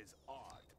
is art,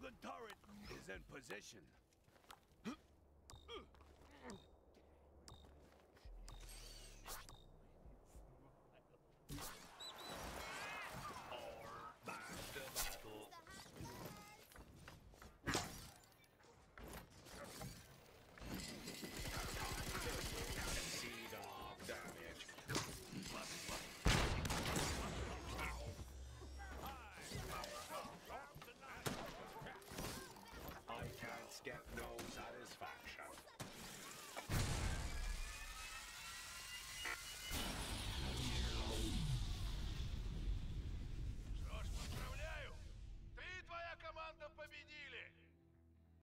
Nelgan turret is in position.